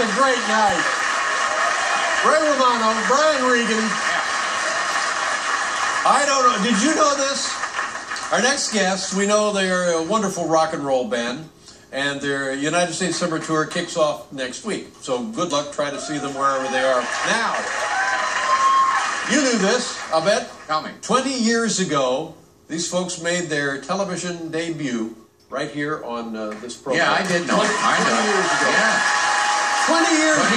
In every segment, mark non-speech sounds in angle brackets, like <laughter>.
a great night. Ray Romano, Brian Regan. I don't know. Did you know this? Our next guests, we know they're a wonderful rock and roll band, and their United States Summer Tour kicks off next week. So good luck. Try to see them wherever they are. Now, you knew this, I'll bet. Tell me. 20 years ago, these folks made their television debut right here on uh, this program. Yeah, I did know. 20, it. I 20 know. years ago. Yeah.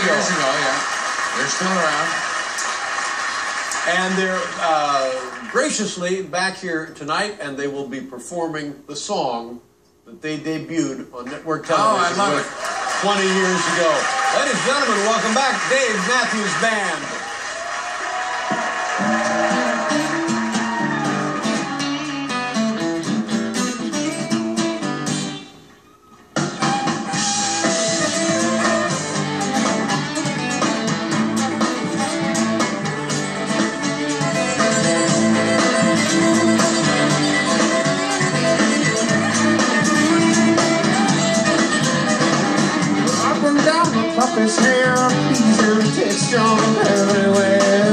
20 years ago. yeah. They're still around. And they're uh, graciously back here tonight, and they will be performing the song that they debuted on network Oh, I television it. 20 years ago. Ladies and gentlemen, welcome back, Dave Matthews Band. Puppy's hair, peas and everywhere.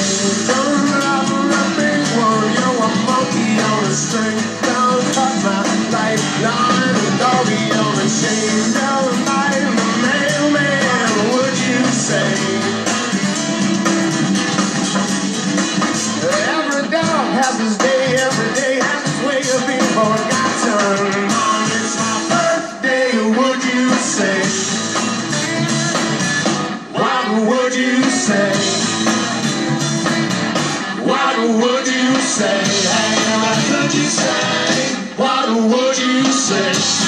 would you say? Hey, what could you say? What would you say?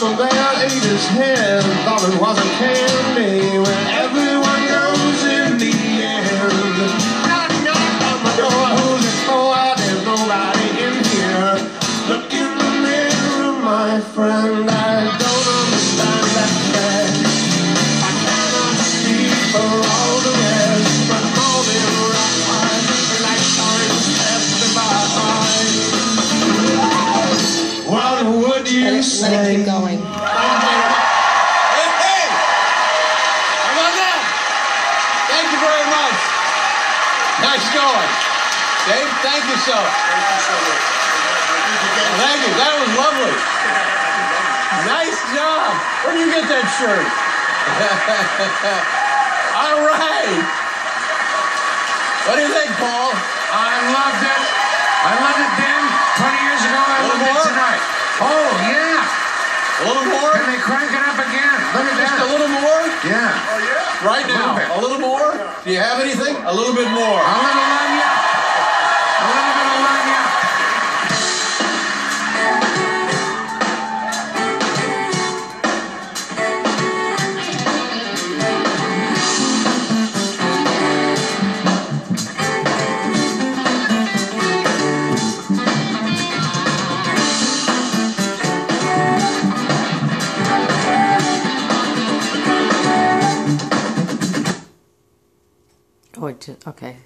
There when the bear ate his head thought it was a candy. When everyone Nice going. Dave, thank you so. Thank you. That was lovely. Nice job. Where do you get that shirt? <laughs> All right. What do you think, Paul? I loved it. I loved it then, 20 years ago. I loved more? it tonight. Oh, yeah. A little more? Can they crank it up again? Look at Just a little more? Yeah. Right now. bit. A little more? Do you have anything? A little bit more. Just, okay.